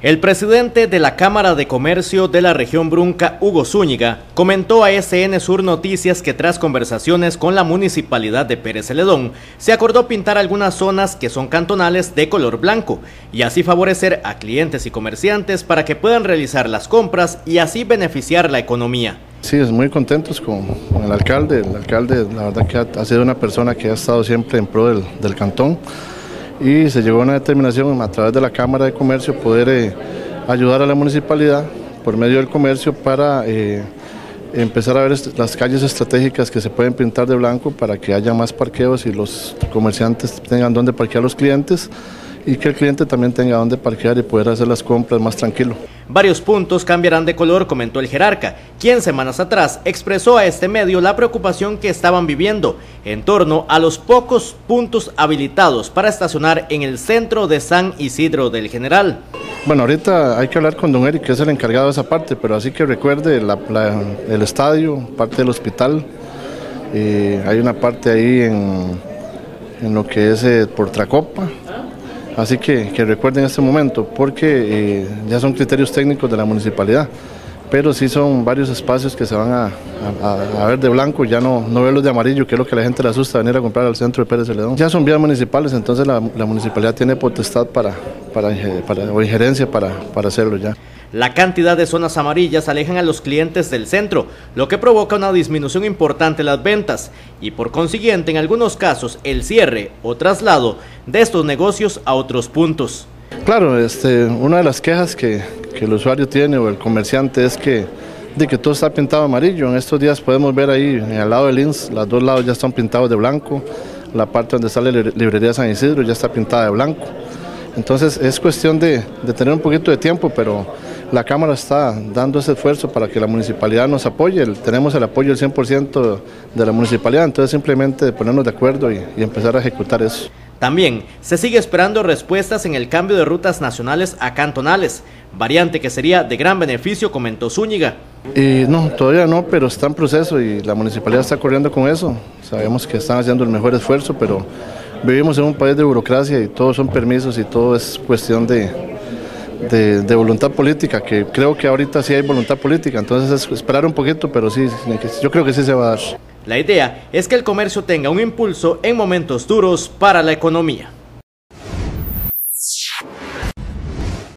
El presidente de la Cámara de Comercio de la región Brunca, Hugo Zúñiga, comentó a SN Sur Noticias que tras conversaciones con la municipalidad de Pérez Celedón, se acordó pintar algunas zonas que son cantonales de color blanco y así favorecer a clientes y comerciantes para que puedan realizar las compras y así beneficiar la economía. Sí, es muy contentos con, el alcalde. El alcalde, la verdad que ha, sido una persona que ha estado siempre en pro del, del cantón y se llegó a una determinación a través de la Cámara de Comercio poder eh, ayudar a la municipalidad por medio del comercio para eh, empezar a ver las calles estratégicas que se pueden pintar de blanco para que haya más parqueos y los comerciantes tengan donde parquear los clientes y que el cliente también tenga donde parquear y poder hacer las compras más tranquilo. Varios puntos cambiarán de color, comentó el jerarca, quien semanas atrás expresó a este medio la preocupación que estaban viviendo en torno a los pocos puntos habilitados para estacionar en el centro de San Isidro del General. Bueno, ahorita hay que hablar con don Eric, que es el encargado de esa parte, pero así que recuerde el estadio, parte del hospital, eh, hay una parte ahí en, en lo que es eh, por Tracopa, Así que, recuerden este momento, porque eh, ya son criterios técnicos de la municipalidad, pero sí son varios espacios que se van a, ver de blanco, ya no, no verlos de amarillo, que es lo que la gente le asusta venir a comprar al centro de Pérez Celedón. Ya son vías municipales, entonces la, municipalidad tiene potestad para, para o injerencia para, para hacerlo ya. La cantidad de zonas amarillas alejan a los clientes del centro, lo que provoca una disminución importante en las ventas y por consiguiente en algunos casos el cierre o traslado de estos negocios a otros puntos. Claro, este, una de las quejas que, el usuario tiene o el comerciante es que, de que todo está pintado amarillo. En estos días podemos ver ahí al lado del INS, los dos lados ya están pintados de blanco, la parte donde sale la librería San Isidro ya está pintada de blanco. Entonces es cuestión de, de tener un poquito de tiempo, pero la Cámara está dando ese esfuerzo para que la municipalidad nos apoye. Tenemos el apoyo del 100% de la municipalidad, entonces simplemente ponernos de acuerdo y, empezar a ejecutar eso. También se sigue esperando respuestas en el cambio de rutas nacionales a cantonales, variante que sería de gran beneficio, comentó Zúñiga. Y no, todavía no, pero está en proceso y la municipalidad está corriendo con eso. Sabemos que están haciendo el mejor esfuerzo, pero vivimos en un país de burocracia y todos son permisos y todo es cuestión de, de, voluntad política, que creo que ahorita sí hay voluntad política, entonces es esperar un poquito, pero sí, yo creo que sí se va a dar. La idea es que el comercio tenga un impulso en momentos duros para la economía.